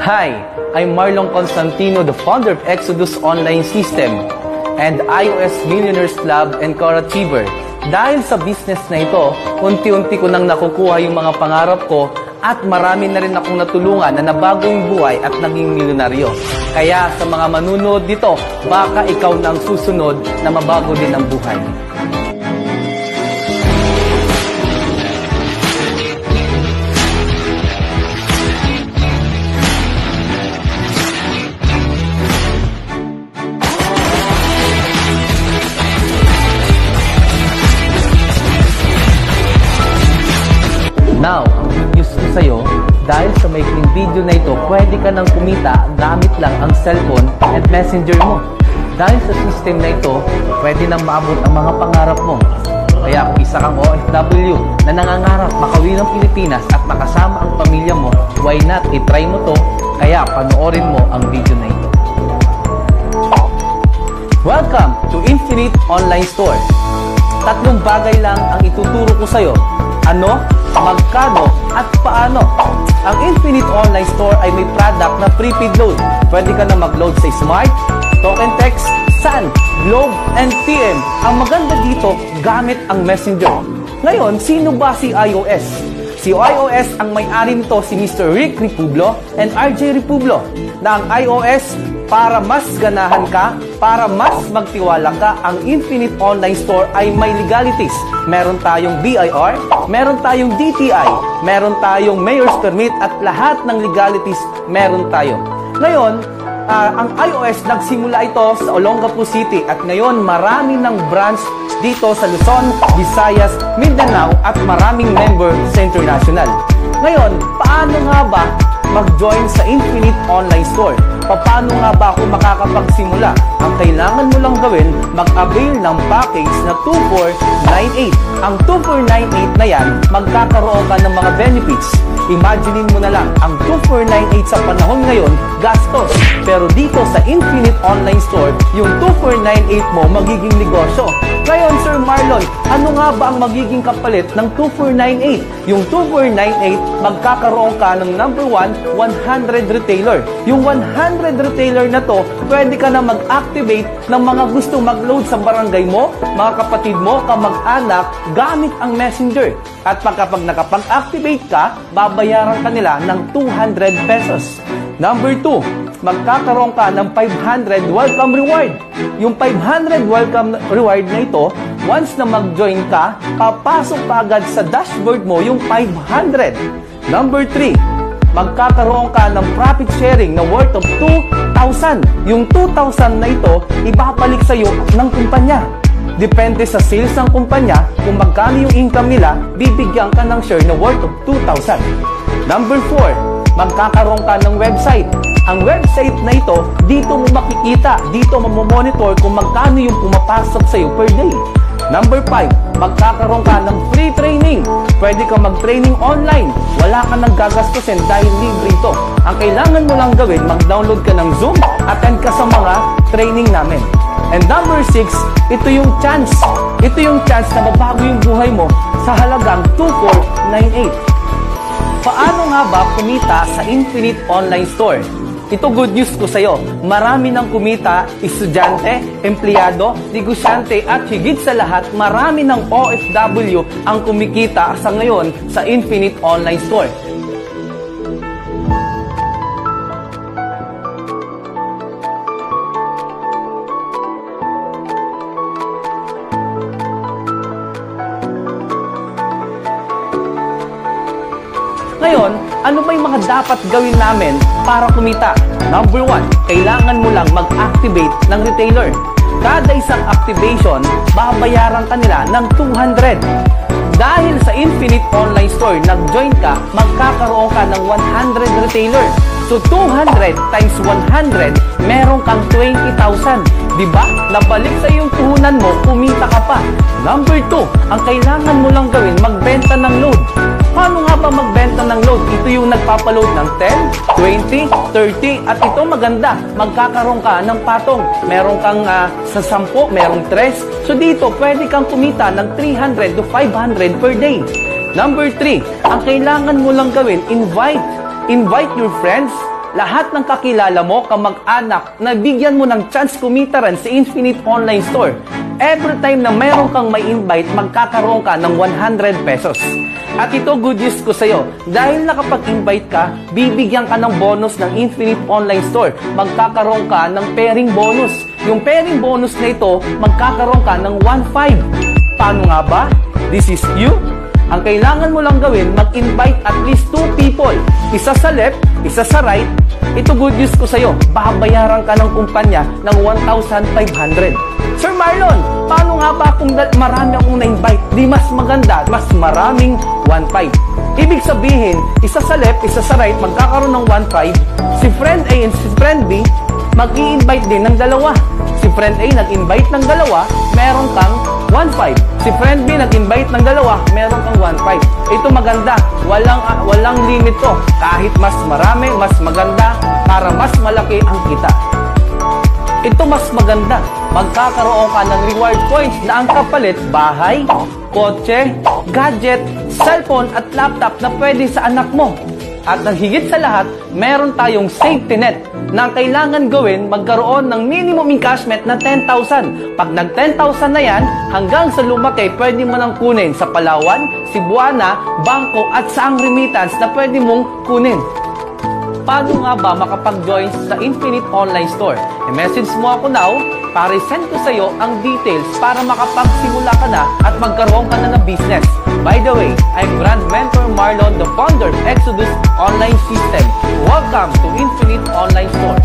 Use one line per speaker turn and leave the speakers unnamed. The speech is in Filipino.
Hi, I'm Marlon Constantino, the founder of Exodus Online System and iOS Millionaires Club and Core Achiever. Dahil sa business na ito, unti-unti ko nang nakukuha yung mga pangarap ko at marami na rin akong natulungan na nabago yung buhay at naging milyonaryo. Kaya sa mga manunood dito, baka ikaw na ang susunod na mabago din ang buhay. Sa'yo, dahil sa maikling video na ito, pwede ka nang kumita gamit lang ang cellphone at messenger mo. Dahil sa system na ito, pwede nang maabot ang mga pangarap mo. Kaya kung isa kang OFW na nangangarap makauwi ng Pilipinas at makasama ang pamilya mo, why not itry mo to? Kaya panoorin mo ang video na ito. Welcome to Infinite Online Store. Tatlong bagay lang ang ituturo ko sa'yo. Ano, magkano, at paano. Ang Infinite Online Store ay may product na prepaid load. Pwede ka na mag-load sa Smart, Token Text, Sun, Globe, and TM. Ang maganda dito, gamit ang Messenger. Ngayon, sino ba si iOS? Si iOS ang may-ari nito si Mr. Rick Ripublo and RJ Ripublo na ang iOS para mas ganahan ka, para mas magtiwala ka, ang Infinite Online Store ay may legalities. Meron tayong BIR, meron tayong DTI, meron tayong Mayor's Permit at lahat ng legalities meron tayo. Ngayon, uh, ang iOS nagsimula ito sa Olongapo City at ngayon marami ng branch dito sa Luzon, Visayas, Mindanao at maraming member sa international. Ngayon, paano nga ba mag-join sa Infinite Online Store? Paano nga ba ako makakapagsimula? Ang kailangan mo lang gawin, mag-avail ng package na 2498. Ang 2498 na yan, magkakaroon ka ng mga benefits. Imaginein mo na lang, ang 2498 sa panahon ngayon, gastos. Pero dito sa Infinite Online Store, yung 2498 mo magiging negosyo. Ngayon, Sir Marlon, ano nga ba ang magiging kapalit ng 2498? Yung 2498, magkakaroon ka ng number 1, 100 retailer. Yung 100 retailer na to, pwede ka na mag-activate ng mga gusto mag-load sa barangay mo, mga kapatid mo, kamag-anak, gamit ang messenger. At pagkapag nakapag-activate ka, babayaran ka nila ng 200 pesos. Number 2, magkakaroon ka ng 500 welcome reward. Yung 500 welcome reward na ito, once na mag-join ka, papasok ka agad sa dashboard mo yung 500. Number 3, magkakaroon ka ng profit sharing na worth of 2,000. Yung 2,000 na ito, ibabalik sa iyo ng kumpanya. Depende sa sales ng kumpanya, kung magkano yung income nila, bibigyan ka ng share na worth of 2,000. Number 4, magkakaroon ka ng website. Ang website na ito, dito mo makikita, dito mo monitor kung magkano yung pumapasok sa iyo per day. Number 5, magkakaroon ka ng free training. Pwede ka mag-training online. Wala ka nang gagastusin dahil libre ito. Ang kailangan mo lang gawin, mag-download ka ng Zoom, attend ka sa mga training namin. And number 6, ito yung chance. Ito yung chance na mabago yung buhay mo sa halagang 2498. Paano nga ba kumita sa Infinite Online Store? Ito good news ko sa'yo. Marami nang kumita, estudyante, empleyado, negosyante at higit sa lahat, marami ng OFW ang kumikita sa ngayon sa Infinite Online Store. Ngayon, ano ba yung mga dapat gawin namin para kumita? Number one, kailangan mo lang mag-activate ng retailer. Kada isang activation, babayaran ka nila ng 200. Dahil sa Infinite Online Store, nag-join ka, magkakaroon ka ng 100 retailer. So 200 times 100, meron kang 20,000. Di ba? Nabalik sa iyong puhunan mo, kumita ka pa. Number 2, ang kailangan mo lang gawin, magbenta ng load. Paano nga ba magbenta ng load? Ito yung nagpapaload ng 10, 20, 30, at ito maganda. Magkakaroon ka ng patong. Meron kang uh, sa 10, merong 3. So dito, pwede kang kumita ng 300 to 500 per day. Number 3, ang kailangan mo lang gawin, invite. Invite your friends, lahat ng kakilala mo, kamag-anak, na bigyan mo ng chance kumita rin sa Infinite Online Store. Every time na mayroon kang may invite, magkakaroon ka ng 100 pesos. At ito good news ko sa'yo, dahil nakapag-invite ka, bibigyan ka ng bonus ng Infinite Online Store. Magkakaroon ka ng pairing bonus. Yung pairing bonus na ito, magkakaroon ka ng 1.5. Paano nga ba? This is you. Ang kailangan mo lang gawin, mag-invite at least two people. Isa sa left, isa sa right. Ito good news ko sa'yo, babayaran ka ng kumpanya ng 1,500. Sir Marlon, paano nga ba kung marami akong na-invite? Di mas maganda, mas maraming 1.5. Ibig sabihin, isa sa left, isa sa right, magkakaroon ng 1.5. Si friend A and si friend B, mag invite din ng dalawa. Si friend A nag-invite ng dalawa, meron kang 1.5. Si friend B nag-invite ng dalawa, meron kang 1.5. Ito maganda, walang ah, walang limit to. Kahit mas marami, mas maganda para mas malaki ang kita. Ito mas maganda. Magkakaroon ka ng reward points na ang kapalit bahay, kotse, gadget, cellphone at laptop na pwede sa anak mo. At ang higit sa lahat, meron tayong safety net na ang kailangan gawin magkaroon ng minimum encashment na 10,000. Pag nag 10,000 na yan, hanggang sa lumaki, pwede mo nang kunin sa Palawan, Cebuana, Bangko at saang remittance na pwede mong kunin. Paano nga ba makapag-join sa Infinite Online Store? I-message mo ako now para send ko sa iyo ang details para makapagsimula ka na at magkaroon ka na ng business. By the way, I'm Brand Mentor Marlon, the founder of Exodus Online System. Welcome to Infinite Online Store.